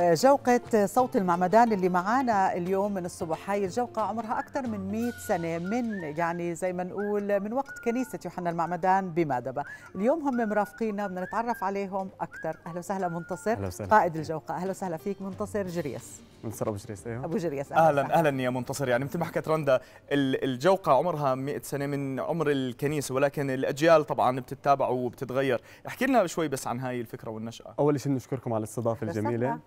جوقة صوت المعمدان اللي معانا اليوم من الصبح هاي الجوقة عمرها أكثر من 100 سنة من يعني زي ما نقول من وقت كنيسة يوحنا المعمدان بمادبة. اليوم هم مرافقينا بدنا نتعرف عليهم أكثر. أهلا وسهلا منتصر. أهلا وسهلا. قائد الجوقة. أهلا وسهلا فيك منتصر. جريس. منتصر أبو شريس أيوه. أبو جريس أهلا وسهلا. أهلا يا منتصر. يعني مثل ما حكت رندا ال- الجوقة عمرها 100 سنة من عمر الكنيسة ولكن الأجيال طبعا بتتابع وبتتغير. احكي لنا شوي بس عن هاي الفكرة والنشأة. أول شيء نشكركم على أهلا وسهلا. آه،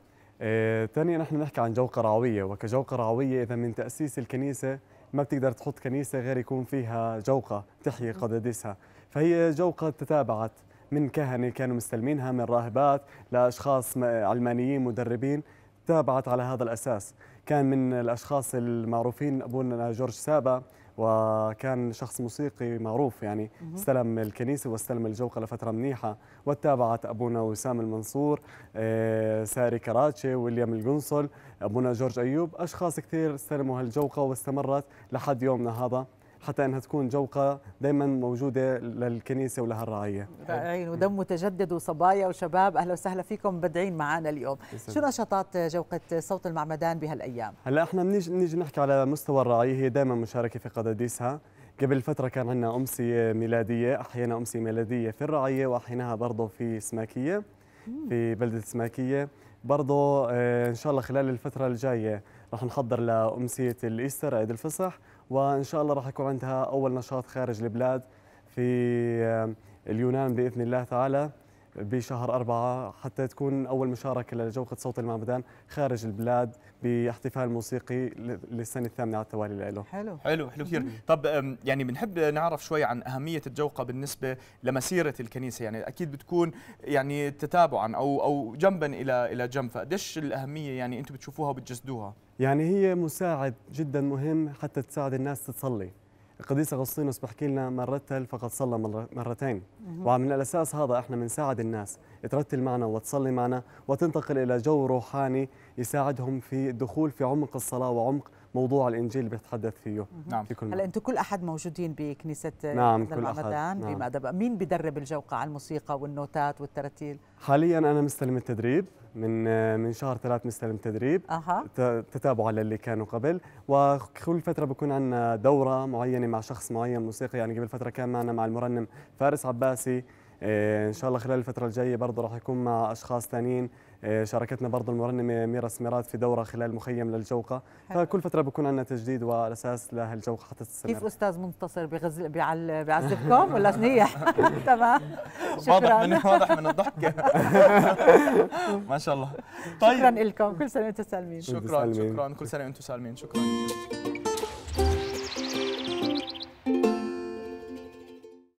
ثانيا نحن نحكي عن جوقه رعويه وكجوقه رعويه إذا من تأسيس الكنيسة ما بتقدر تحط كنيسة غير يكون فيها جوقة تحيي قداديسها. فهي جوقة تتابعت من كهنة كانوا مستلمينها من راهبات لأشخاص م- علمانيين مدربين. تابعت على هذا الأساس. كان من الأشخاص المعروفين أبونا جورج سابا وكان شخص موسيقي معروف يعني. استلم الكنيسة واستلم الجوقه لفترة منيحة وتابعت أبونا وسام المنصور آه، ساري كراتشي ويليام القنصل أبونا جورج أيوب أشخاص كثير استلموا هالجوقه واستمرت لحد يومنا هذا. حتى إنها تكون جوقة دائما موجودة للكنيسة ولها الرعاية. رائعين ودم متجدد وصبايا وشباب. أهلا وسهلا فيكم مبدعين معنا اليوم. شو نشاطات جوقة صوت المعمدان بهالأيام؟ هلأ إحنا بنيجي نيجي نحكي على مستوى الرعاية. هي دائما مشاركة في قداديسها. قبل فترة كان عندنا أمسية ميلادية أحيانا أمسية ميلادية في الرعية وأحيناها برضه في سماكية في بلدة سماكية. برضه آه، إن شاء الله خلال الفترة الجاية رح نحضر لأمسية الإيستر عيد الفصح وإن شاء الله رح يكون عندها أول نشاط خارج البلاد في آه، اليونان بإذن الله تعالى. بشهر أربعة حتى تكون أول مشاركة لجوقة صوت المعبدان خارج البلاد باحتفال موسيقي للسنة الثامنة على التوالي له. حلو. حلو حلو كثير. طب يعني بنحب نعرف شوي عن أهمية الجوقه بالنسبة لمسيرة الكنيسة. يعني أكيد بتكون يعني تتابعا أو أو جنبا إلى إلى جنب. فقديش الأهمية يعني أنتم بتشوفوها وبتجسدوها؟ يعني هي مساعد جدا مهم حتى تساعد الناس تصلي. القديس أغسطينوس بحكي لنا من رتل فقد صلى مرتين. ومن الأساس هذا إحنا بنساعد الناس. ترتل معنا وتصلي معنا وتنتقل إلى جو روحاني يساعدهم في الدخول في عمق الصلاة وعمق موضوع الإنجيل اللي بيتحدث فيه نعم في كل هلا. أنتم كل أحد موجودين بكنيسة نعم، كل المعمدان نعم. بمأدبة مين بدرب الجوقه على الموسيقى والنوتات والتراتيل. حاليا أنا مستلم التدريب من من شهر ثلاث مستلم تدريب أها. ت- تتابعا للي كانوا قبل. وكل فترة بكون عندنا دورة معينة مع شخص معين موسيقي. يعني قبل فترة كان معنا مع المرنم فارس عباسي. إيه، إن شاء الله خلال الفترة الجاية برضه راح يكون مع أشخاص ثانيين إيه، شاركتنا برضه المرنمة ميرا سميرات في دورة خلال مخيم للجوقة. حلو. فكل فترة بكون عندنا تجديد والأساس لهالجوقة حتى كيف تستمر. أستاذ منتصر بيغزل بيعل بيعذبكم ولا منيح تمام. واضح من شكرا واضح من الضحك ما شاء الله. شكرا طيب لكم. كل سنة وأنتم سالمين. شكرا. شكرا. كل سنة وأنتم سالمين. شكرا.